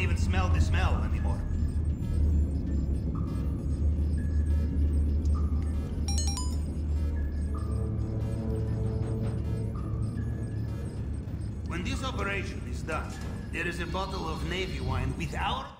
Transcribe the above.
even smell the smell anymore. When this operation is done, there is a bottle of Navy wine with our.